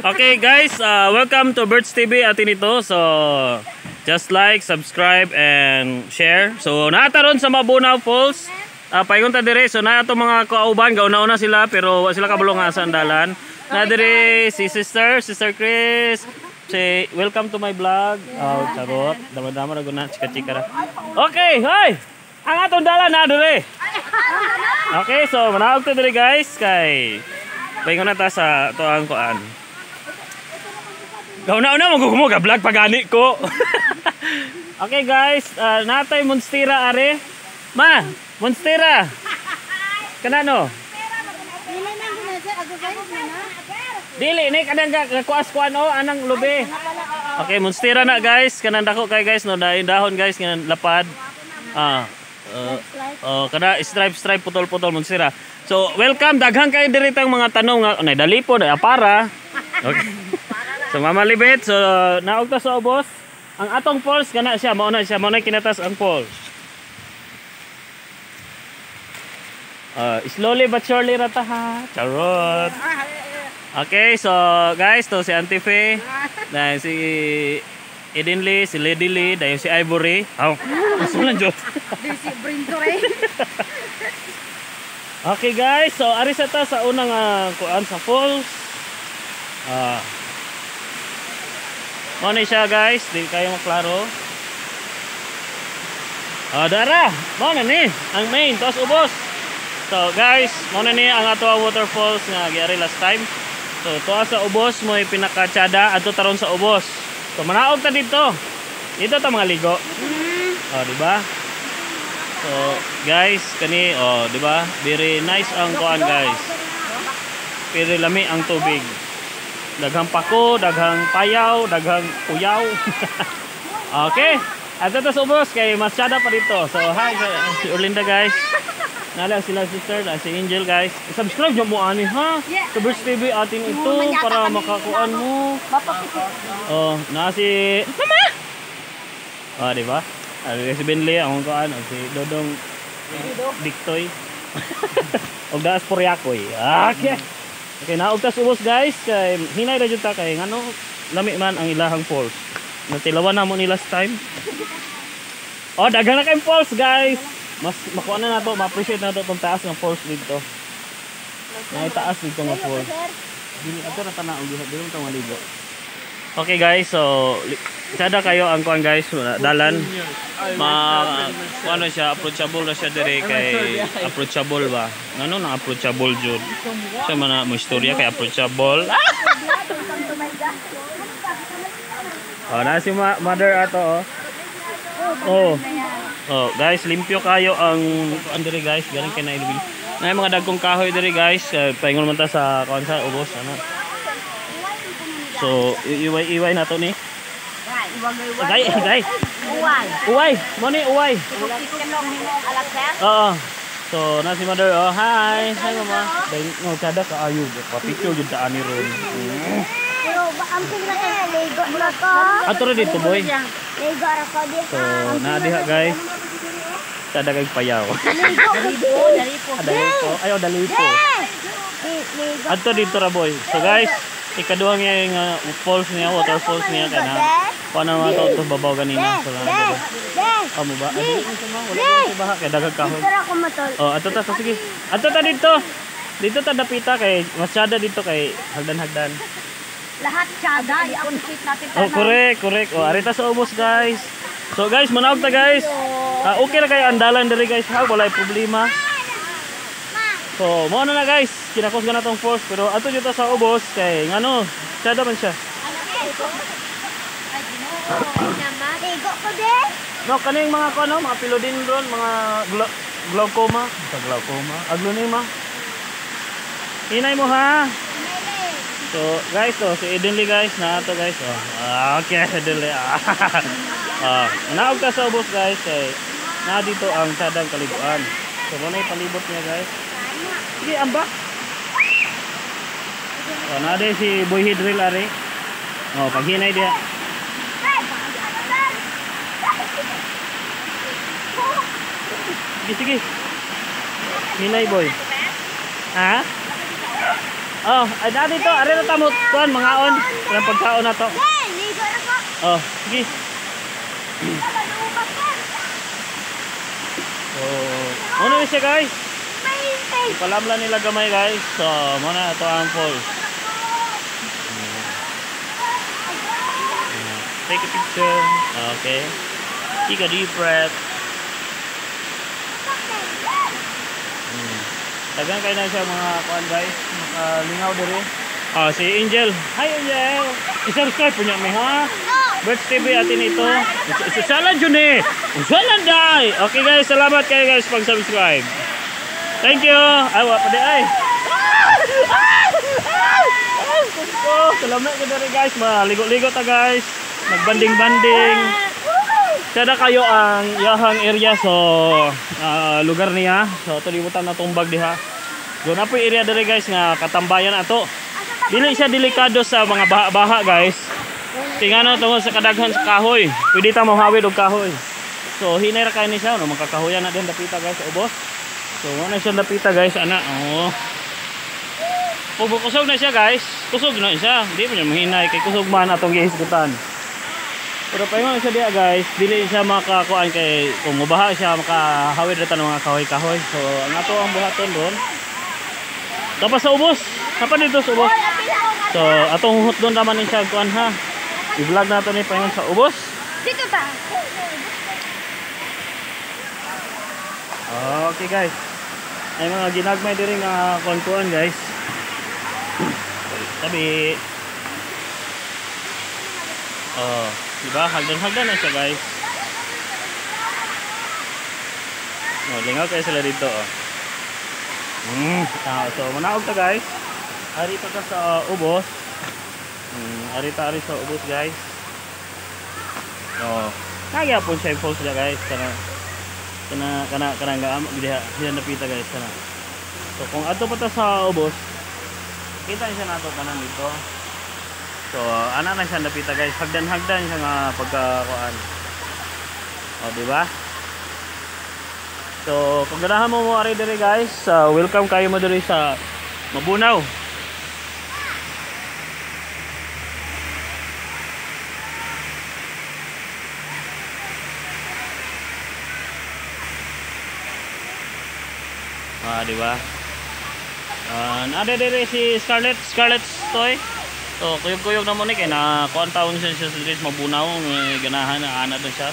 Okay guys, uh, welcome to Birds TV atin ito. So, just like, subscribe, and share. So, naataron sa Mabunaw Falls. Uh, paingon ta dire. So, na ato mga kauban, gauna-una sila pero sila kabulong nga sa andalan. Na dire si sister, sister Chris. Say, welcome to my vlog. Oh, charot. Dama-dama na guna, chika-chika ra. Okay, hoy! Ang atong dalan na dire. Okay, so manawag to dire guys kay paingon na ta sa to ang. Gauna-una magugumo ka vlog pagani ko. okay guys, uh, natay monstera are. Ma, monstera. Kanano? Dili ni kadang ka kuas kuan o anang lubi. Okay, monstera na guys. Kanang dako kay guys no dahil dahon guys kanang lapad. Ah. Uh, oh, kada stripe stripe putol putol monstera. So, welcome daghang kayo diri tang mga tanong nga nay dali po na para. Okay. So mamalibit so naog ta sa ubos. Ang atong falls kana siya mao na siya mao na kinatas ang falls. Uh, slowly but surely rata ha. Charot. Okay, so guys, to si Auntie Faye, na si Eden Lee, si Lady Lee, dahil si Ivory. Aw, gusto lang Diyos. Di si Brinto eh. Okay guys, so aris ta sa unang uh, kuan sa falls. Ah. Uh, Mo siya guys, di kayo maklaro. Ah, dara. Mo na ni ang main tos ubos. So guys, mo na ni ang ato waterfalls nga giari last time. So tuwa sa ubos mo pinakatsada adto taron sa ubos. So manaog ta dito. Dito ta mga ligo. Oh, di ba? So, guys, kani oh, di ba? Very nice ang kuan, guys. Very lami ang tubig. Daghang pako, daghang payaw, daghang puyaw. okay. At ito sa ubos kay masyada pa dito. So, hi si Orlinda, guys. Nala sila sister, na si Angel, guys. Subscribe nyo mo ani ha. Sa Birds TV atin ito para makakuan mo. Oh, na si Mama. Oh, di ba? Ano si Benley ang kuan og si Dodong Diktoy. og daas Poryakoy. Okay. Okay, naog tas ubos guys kay hinay ra jud ta kay ngano lami man ang ilahang falls. Natilawan na mo ni last time. Oh, daghan na kay falls guys. Mas makuha na nato, ma-appreciate na to tong taas ng falls dito. Na itaas dito nga falls. Dili ato na tanaw dili mo maligo. Okay guys, so sada kayo ang kuan guys, dalan. Ma ano siya approachable na siya dire kay approachable ba. Ano na approachable jud. Siya man na mo istorya kay approachable. Ah! Oh, na si ma- mother ato oh. Oh. Oh, guys, limpyo kayo ang ang dire guys, galing kay na ilbil. Na mga dagkong kahoy dire guys, uh, paingon man ta sa kuan sa ubos ano. So, iway-iway na to ni. Gay, gay. Uwal. Uway, mo ni uway. Oo. So, na si mother. Oh, hi. Hi, mama. Dahil no, kada ka ayo. Pa-picture jud ta ani ron. Pero ang tingnan kay Lego na ko. Ato ra dito, boy. Lego ra ko di. So, na diha guys. Kada kay payaw. Lego. Dali po. Dali po. Ayo, dali po. Lego. Ato dito ra boy. So guys, ikaduha nga yung uh, falls niya, waterfalls niya kana. Paano mga to to babaw ganina. So lang. Des. Amo ba? Ano wala kay kahoy. Pero ako matol. Oh, ato ta so, sige. Ato ta dito. Dito ta dapita kay masyada dito kay hagdan-hagdan. Lahat tsada. I-appreciate natin Oh, correct, correct. Oh, arita sa ubos, guys. So, guys, manawag ta, guys. Ah, okay na kayo andalan diri, guys. Ha, wala problema. So, mo na na, guys. Kinakos ka na tong force, pero ato dito sa ubos kay ngano, sada man siya. No, kaning mga kono, mga philodendron, mga gla- glaucoma, sa glaucoma, aglonema. Hinay mo ha. So, guys, to, si Edenly guys, na ato guys. Oh. Ah, okay, Edenly. Ah. ah, naog ka sa ubos guys, kay na dito ang sadang kaliguan. So, muna palibot niya guys. Sige, ambak. Oh, na din si Boy Hidril ari. Oh, paghinay dia. Sige, sige. Hinay boy. Ha? Oh, ay na dito, ari na tamo kuan mga on. Ang pagkaon na to. Oh, sige. So, ano na siya guys? Palamla nila gamay guys. So, muna ito ang falls. Take a picture. Okay. Take a deep breath. Hmm. Tagan kayo na siya mga kuan guys. Makalingaw diri. Ah, si Angel. Hi Angel. I-subscribe po niya may ha. Birds TV atin ito. Isasalan yun eh. Isasalan dai. Okay guys, salamat kayo guys pag subscribe. Thank you. Ay, wa pa di ay. Oh, salamat ka diri guys. Maligo-ligo ta guys. Nagbanding-banding. Sada kayo ang yahang area so ah, lugar niya. So tulibutan na tumbag diha. Do na po yung area diri guys nga katambayan ato. Dili siya delikado sa mga baha-baha guys. Tingano tungod sa kadaghan sa kahoy. Pwede ta mahawid og kahoy. So hinay ra kay ni siya no makakahuyan na din dapita guys ubos. So wala siya dapita guys ana. Oh. Pag kusog na siya guys, kusog na siya. Hindi mo niya mahinay kay kusog man atong gihisgutan. Pero paingon siya diya guys, dili siya makakuan kay kung mubaha siya makahawid ra ng mga kahoy-kahoy. So ang ato ang buhaton doon. Tapos sa ubos. Sapa dito sa ubos. So atong hut doon naman ni siya kuan ha. I-vlog nato ni paingon sa ubos. Dito ta. Okay guys. Ay mga ginagmay diri nga kuan-kuan guys. Tabi. Oh, diba? Hagdan-hagdan na siya guys. Oh, lingaw kayo sila dito oh. Mm, ah, so manaog ta guys. Ari pa ka sa uh, ubos. Mm, ari ta ari sa ubos guys. Oh, kaya po siya post na guys kana kana kana kana nga amo diha diha napita guys kana. So kung ato pa ta sa ubos, kita siya nato kanan dito. So ana na siya napita guys, hagdan-hagdan siya nga pagkakuan. O di ba? So kung ganahan mo mo ari diri guys, uh, welcome kayo mo diri sa Mabunaw. Ah, di ba? Ah, nade diri si Scarlett, Scarlett Toy. So, kuyog-kuyog na mo ni kay na kuan taon siya sa diri mabunaw, may ganahan na ana na siya.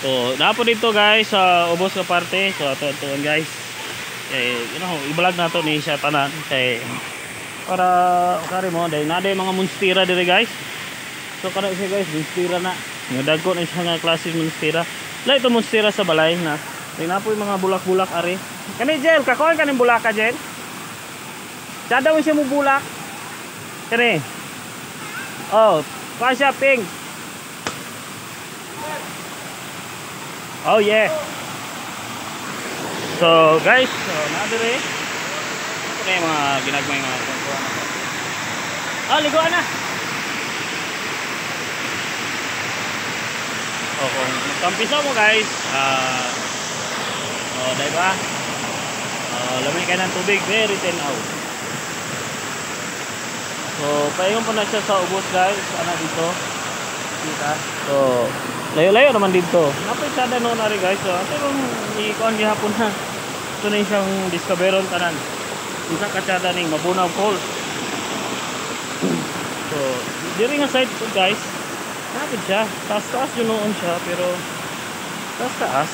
So, napo dito guys sa ubos ka parte. So, ato ato guys. Eh, you know, i-vlog na to ni siya tanan kay para kari mo dahil na mga monstera diri guys. So, kana siya guys, monstera na. Nga dagko na siya nga klase monstera. La ito monstera sa balay na. Tingnan po yung mga bulak-bulak ari. Kani Jel, kakuha ka ng bulaka Jel. Sada mo siya mo bulak. Kani. Oh, pa siya pink. Oh yeah. So guys, so nadire. Ito na yung mga ginagmay mga to. Ah, liguan na. O kung magkampisa mo guys, ah, oh, diba? Uh, lamay kayo ng tubig, very tinaw. So, paingon po na siya sa ubos guys, ano dito. Kita. So, layo-layo naman dito. Napay sada noon na guys. So, ito yung ikuan gihapon na. Ito na siyang discoveron tanan. Isa katsada ning Mabunaw Falls. so, diri nga side guys. Napid siya. Taas-taas yun noon siya. Pero, taas-taas.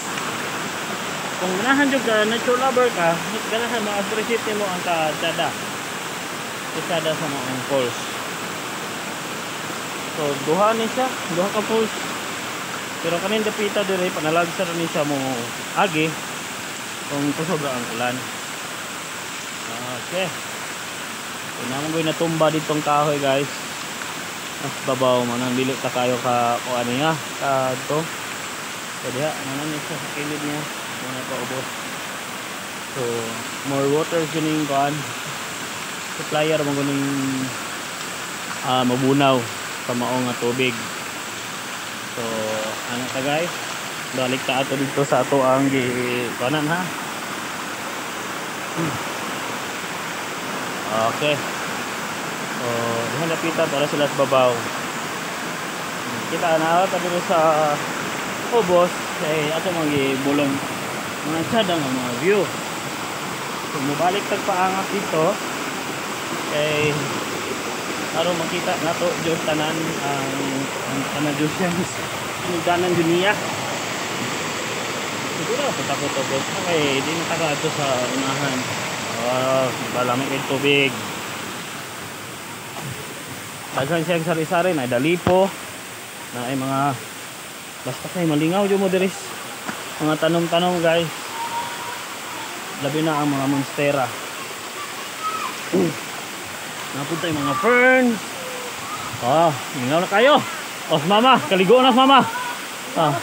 Kung ganahan yung ka, nature lover ka, ganahan ma-appreciate mo ang katsada. Katsada sa mga falls. So, duha ni siya. Duha ka falls. Pero kanin dapita dire panalagsa ra ni siya mo agi kung kusog ra ang ulan. Okay. So, naman ko natumba ditong kahoy guys. Mas babaw man ang dili ta kayo ka o ano niya ka to. So diha nanan ni siya sa kilid niya. Muna pa ubos. So more water kining kan. Supplier mo guning ah mabunaw sa maong nga tubig. So, ano ta guys? balik ta ato dito sa ato ang kanan ha Hmm. okay so dihan lapitan para sila sa babaw. Kita na ta dito sa ubos kay ato mga gibulong. Mga sada nga mga view. So mubalik tag paangat dito. Kay aron makita nato jud tanan ang ang tanan ang tanan jud niya. Siguro sa takot ubos okay di na sa unahan. Oh balamig tubig Daghan siyang sari-sari na dalipo na ay mga basta kay malingaw jud mo diris mga tanom-tanom guys labi na ang mga monstera napunta yung mga ferns ah lingaw na kayo oh mama kaligo na mama ah oh.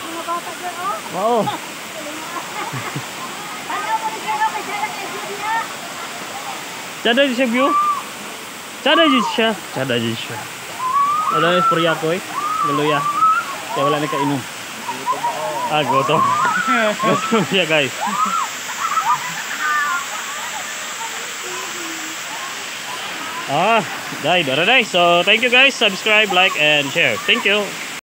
oo oh? Sarap na siya view. Cada di siya. Cada di siya. Wala yung spraya ko eh. Galuya. Kaya wala na kainom. Ah, goto. Gutom siya guys. Ah, dai, dara dai. So, thank you guys. Subscribe, like, and share. Thank you.